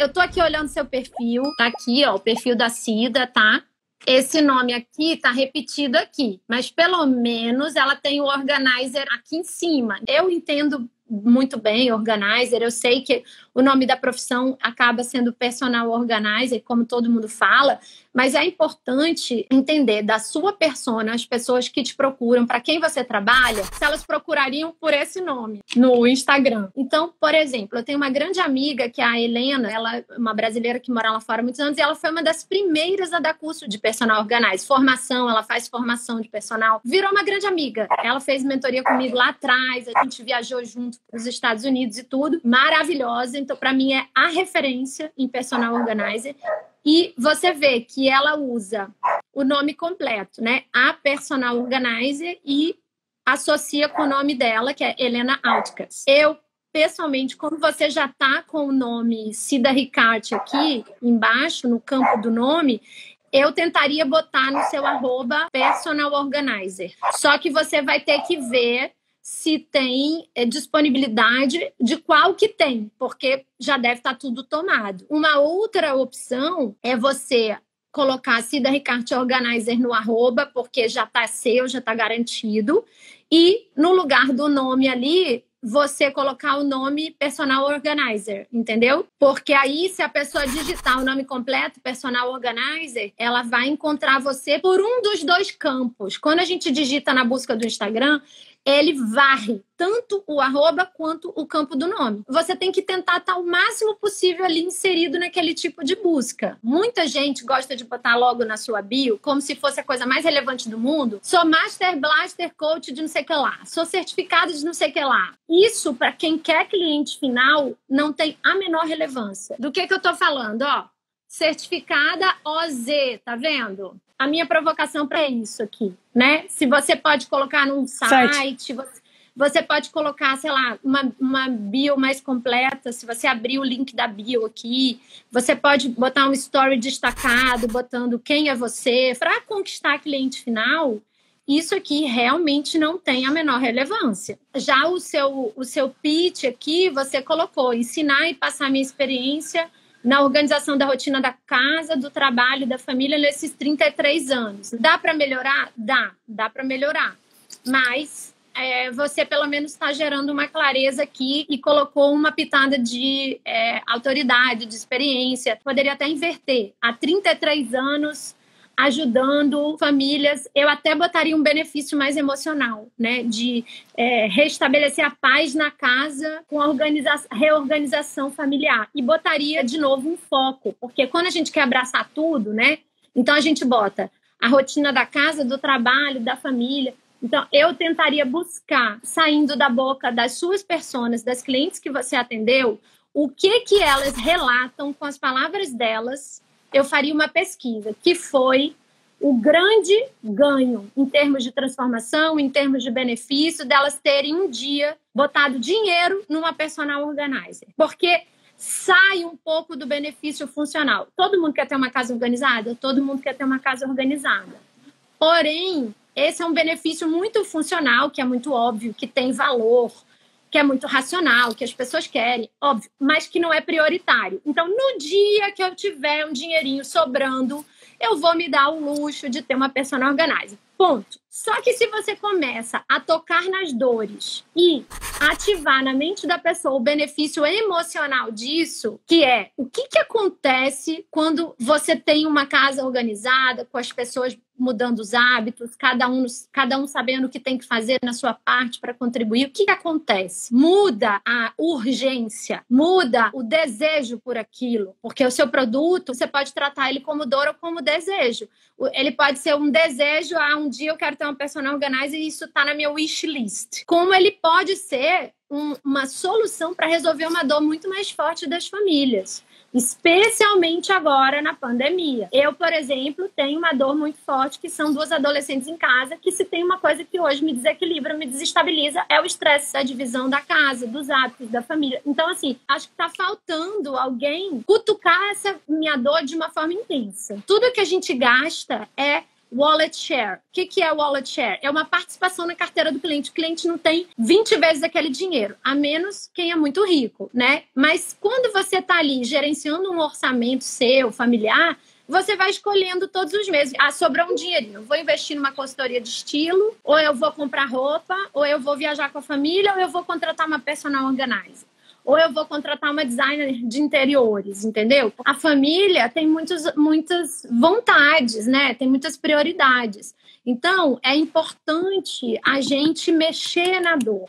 eu tô aqui olhando seu perfil, tá aqui, ó, o perfil da Cida, tá? Esse nome aqui tá repetido aqui, mas pelo menos ela tem o organizer aqui em cima. Eu entendo muito bem, organizer. Eu sei que o nome da profissão acaba sendo personal organizer, como todo mundo fala, mas é importante entender da sua persona, as pessoas que te procuram, para quem você trabalha, se elas procurariam por esse nome no Instagram. Então, por exemplo, eu tenho uma grande amiga que é a Helena, ela é uma brasileira que mora lá fora há muitos anos e ela foi uma das primeiras a dar curso de personal organizer, formação, ela faz formação de personal, virou uma grande amiga. Ela fez mentoria comigo lá atrás, a gente viajou junto os Estados Unidos e tudo, maravilhosa. Então, para mim é a referência em personal organizer. E você vê que ela usa o nome completo, né? A personal organizer e associa com o nome dela, que é Helena Altkas. Eu, pessoalmente, como você já tá com o nome Cida Ricarte aqui embaixo, no campo do nome, eu tentaria botar no seu arroba personal organizer. Só que você vai ter que ver se tem é, disponibilidade de qual que tem, porque já deve estar tá tudo tomado. Uma outra opção é você colocar Cida Ricarte Organizer no arroba, porque já está seu, já está garantido. E no lugar do nome ali, você colocar o nome personal organizer, entendeu? Porque aí, se a pessoa digitar o nome completo, personal organizer, ela vai encontrar você por um dos dois campos. Quando a gente digita na busca do Instagram, ele varre tanto o arroba quanto o campo do nome. Você tem que tentar estar o máximo possível ali inserido naquele tipo de busca. Muita gente gosta de botar logo na sua bio, como se fosse a coisa mais relevante do mundo. Sou Master Blaster Coach de não sei o que lá. Sou certificado de não sei o que lá. Isso, para quem quer cliente final, não tem a menor relevância. Do que, que eu estou falando? Ó, certificada OZ, tá vendo? A minha provocação para isso aqui, né? Se você pode colocar num site, você, você, pode colocar, sei lá, uma, uma bio mais completa, se você abrir o link da bio aqui, você pode botar um story destacado, botando quem é você, para conquistar cliente final. Isso aqui realmente não tem a menor relevância. Já o seu, o seu pitch aqui, você colocou ensinar e passar minha experiência na organização da rotina da casa, do trabalho, da família nesses 33 anos. Dá para melhorar? Dá, dá para melhorar. Mas é, você pelo menos está gerando uma clareza aqui e colocou uma pitada de é, autoridade, de experiência. Poderia até inverter. Há 33 anos ajudando famílias. Eu até botaria um benefício mais emocional, né? De é, restabelecer a paz na casa com a reorganização familiar. E botaria de novo um foco, porque quando a gente quer abraçar tudo, né? Então a gente bota a rotina da casa, do trabalho, da família. Então, eu tentaria buscar, saindo da boca das suas pessoas, das clientes que você atendeu, o que que elas relatam com as palavras delas eu faria uma pesquisa, que foi o grande ganho em termos de transformação, em termos de benefício, delas terem um dia botado dinheiro numa personal organizer. Porque sai um pouco do benefício funcional. Todo mundo quer ter uma casa organizada? Todo mundo quer ter uma casa organizada. Porém, esse é um benefício muito funcional, que é muito óbvio, que tem valor, que é muito racional, que as pessoas querem, óbvio, mas que não é prioritário. Então, no dia que eu tiver um dinheirinho sobrando, eu vou me dar o luxo de ter uma personal organizer. Ponto. Só que se você começa a tocar nas dores e ativar na mente da pessoa o benefício emocional disso, que é o que, que acontece quando você tem uma casa organizada, com as pessoas mudando os hábitos, cada um, cada um sabendo o que tem que fazer na sua parte para contribuir. O que, que acontece? Muda a urgência, muda o desejo por aquilo, porque o seu produto, você pode tratar ele como dor ou como desejo. Ele pode ser um desejo, ah, um dia eu quero ter uma personal organizer e isso está na minha wish list. Como ele pode ser um, uma solução para resolver uma dor muito mais forte das famílias especialmente agora na pandemia. Eu, por exemplo, tenho uma dor muito forte que são duas adolescentes em casa, que se tem uma coisa que hoje me desequilibra, me desestabiliza, é o estresse da divisão da casa, dos hábitos da família. Então, assim, acho que tá faltando alguém cutucar essa minha dor de uma forma intensa. Tudo que a gente gasta é wallet share. O que, que é wallet share? É uma participação na carteira do cliente. O cliente não tem 20 vezes aquele dinheiro, a menos quem é muito rico, né? Mas quando você está ali gerenciando um orçamento seu, familiar, você vai escolhendo todos os meses. Ah, sobrou um dinheirinho. Vou investir numa consultoria de estilo, ou eu vou comprar roupa, ou eu vou viajar com a família, ou eu vou contratar uma personal organizer ou eu vou contratar uma designer de interiores, entendeu? A família tem muitos, muitas vontades, né? Tem muitas prioridades. Então, é importante a gente mexer na dor.